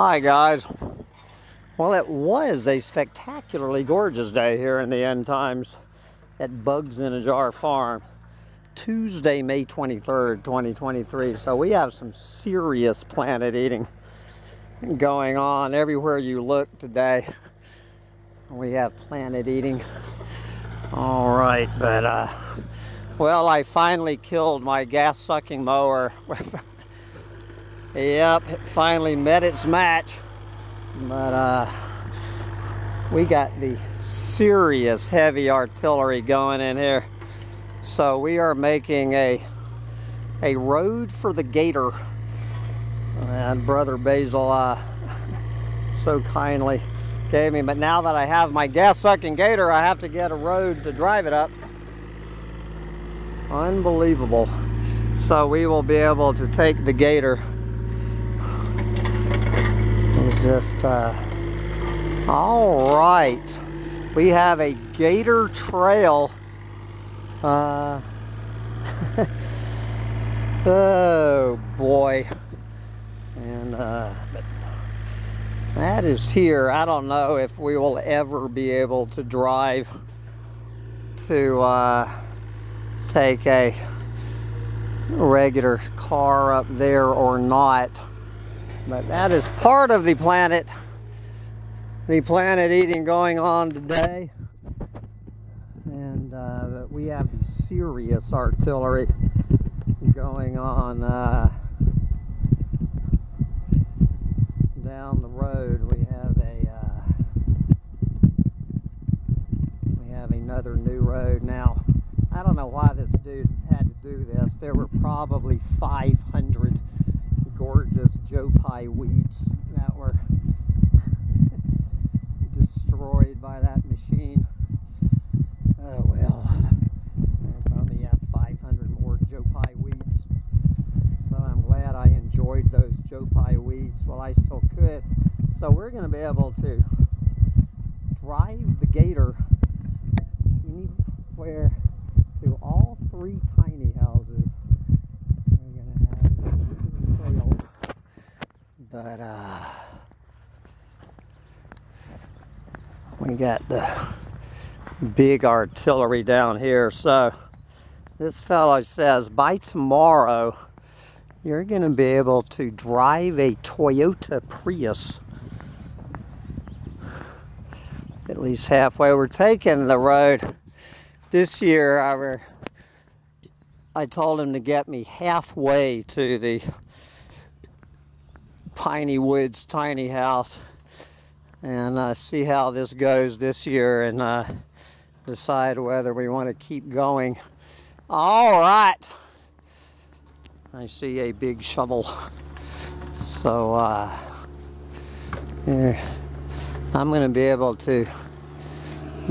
Hi guys. Well, it was a spectacularly gorgeous day here in the end times at Bugs in a Jar Farm. Tuesday, May 23rd, 2023. So we have some serious planet eating going on everywhere you look today. We have planet eating. All right, but uh, well, I finally killed my gas sucking mower. Yep, it finally met its match. But uh, we got the serious heavy artillery going in here. So we are making a a road for the gator. And Brother Basil uh, so kindly gave me. But now that I have my gas sucking gator, I have to get a road to drive it up. Unbelievable. So we will be able to take the gator. Just, uh, all right. We have a gator trail. Uh, oh boy. And, uh, that is here. I don't know if we will ever be able to drive to, uh, take a regular car up there or not. But that is part of the planet, the planet eating going on today. And uh, we have the serious artillery going on uh, down the road. We have a uh, we have another new road now. I don't know why this dude had to do this. There were probably 500 gorgeous Joe Pye weeds that were destroyed by that machine. Oh well, I probably have 500 more Joe Pye weeds. So I'm glad I enjoyed those Joe Pye weeds while I still could. So we're going to be able to drive the gator anywhere to all three tiny houses. We're gonna have a trail. But uh we got the big artillery down here. So this fellow says by tomorrow you're gonna be able to drive a Toyota Prius at least halfway. We're taking the road this year I, were, I told him to get me halfway to the Piney Woods tiny house and uh, see how this goes this year and uh, decide whether we want to keep going. All right. I see a big shovel. So uh, here, I'm going to be able to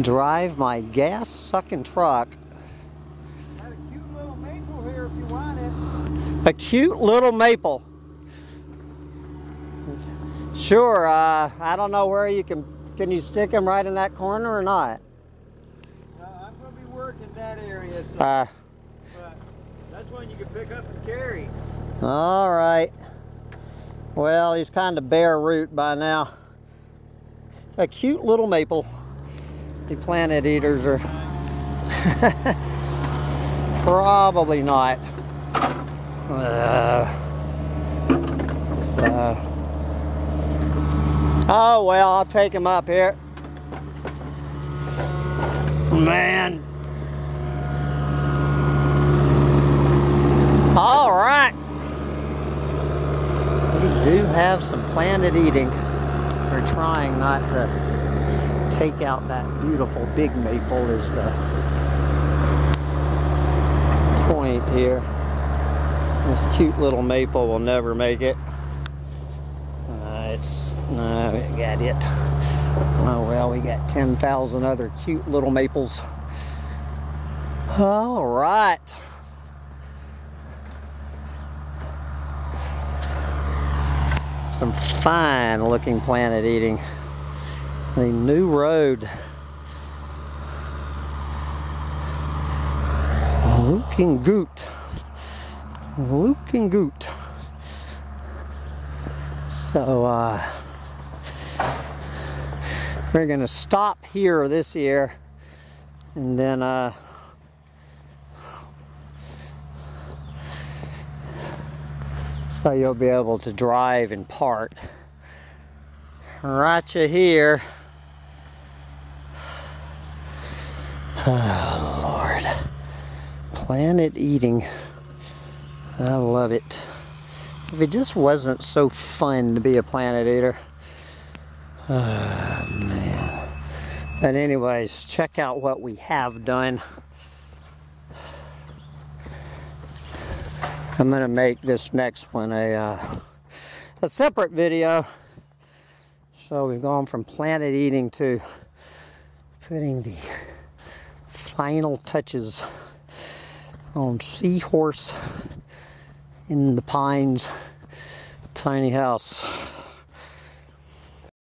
drive my gas sucking truck. A cute little maple here if you want it. A cute little maple. Sure, uh, I don't know where you can, can you stick them right in that corner or not? Uh, I'm going to be working that area, so Uh, that's one you can pick up and carry. all right. Well, he's kind of bare root by now. A cute little maple. The planet eaters are probably not. Uh, so. Oh well, I'll take him up here. Man. All right. We do have some planet eating. We're trying not to take out that beautiful big maple is the point here. This cute little maple will never make it. It's, no, we got it. Oh well, we got 10,000 other cute little maples. All right. Some fine looking planet eating. The new road. Looking goot. Looking goot. So uh, we're going to stop here this year and then uh, so you'll be able to drive and park right you here. Oh Lord. Planet eating. I love it. If it just wasn't so fun to be a planet eater. Oh, man. But anyways, check out what we have done. I'm gonna make this next one a uh, a separate video. So we've gone from planet eating to putting the final touches on Seahorse in the Pines tiny house.